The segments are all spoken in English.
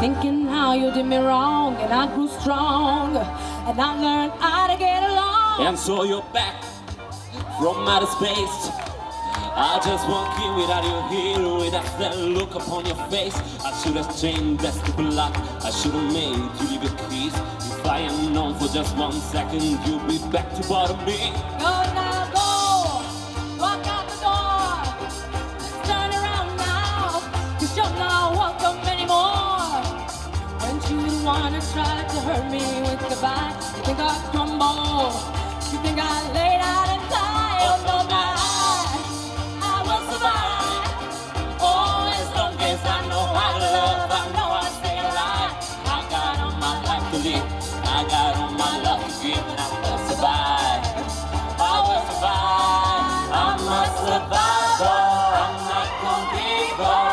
Thinking how you did me wrong, and I grew strong, and I learned how to get along. And so you're back from outer space. I just won't without you here, without that look upon your face. I should have changed that stupid lock. I should have made you leave your keys. If I had known for just one second, you'd be back to bother me. Who tried to hurt me with goodbye, you think I crumble, you think I laid out and died. Oh no, I, I will survive. Oh, as long as I know how to love, I know I stay alive. I got all my life to live. I got all my love to give, and I will survive. I will survive. I'm a survivor. I'm not gonna give up.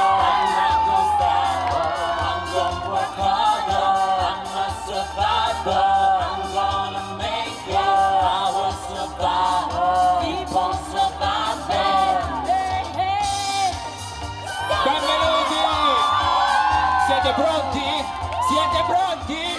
Siete pronti? Siete pronti?